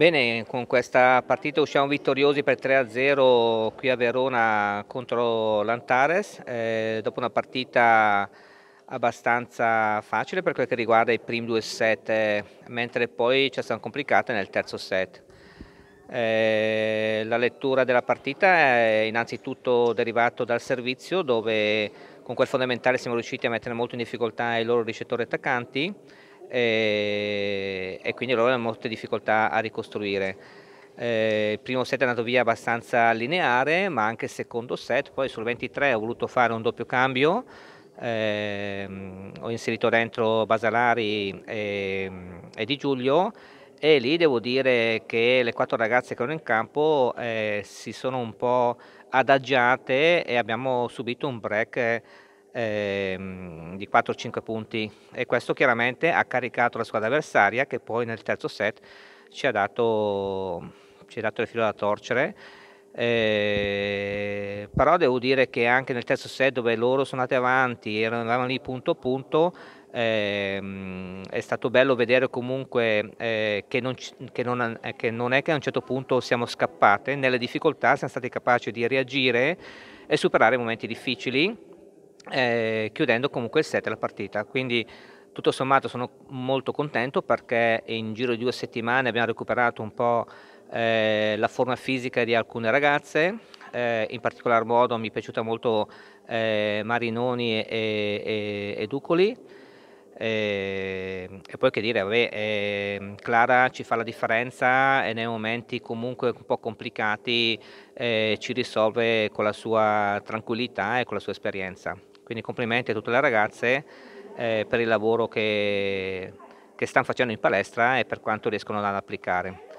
Bene, con questa partita usciamo vittoriosi per 3-0 qui a Verona contro l'Antares, eh, dopo una partita abbastanza facile per quel che riguarda i primi due set, eh, mentre poi ci siamo complicate nel terzo set. Eh, la lettura della partita è innanzitutto derivato dal servizio dove con quel fondamentale siamo riusciti a mettere molto in difficoltà i loro ricettori attaccanti e, e quindi loro hanno molte difficoltà a ricostruire. Eh, il primo set è andato via abbastanza lineare, ma anche il secondo set, poi sul 23 ho voluto fare un doppio cambio, eh, ho inserito dentro Basalari e, e, Di Giulio e lì devo dire che le quattro ragazze che erano in campo eh, si sono un po' adagiate e abbiamo subito un break ehm, di 4-5 punti. E questo chiaramente ha caricato la squadra avversaria che poi nel terzo set ci ha dato, ci ha dato il filo da torcere. Eh, però devo dire che anche nel terzo set dove loro sono andati avanti eravamo lì punto a punto eh, è stato bello vedere comunque eh, che, non, che, non, eh, che, non, è che a un certo punto siamo scappate. Nelle difficoltà siamo stati capaci di reagire e superare momenti difficili eh, chiudendo comunque il set della partita. Quindi tutto sommato sono molto contento perché in giro di due settimane abbiamo recuperato un po' eh, la forma fisica di alcune ragazze, eh, in particolar modo mi è piaciuta molto eh, Marinoni e, e, e Ducoli. E, e, poi che dire, vabbè, eh, Clara ci fa la differenza e nei momenti comunque un po' complicati eh, ci risolve con la sua tranquillità e con la sua esperienza. Quindi complimenti a tutte le ragazze eh, per il lavoro che, che stanno facendo in palestra e per quanto riescono ad applicare.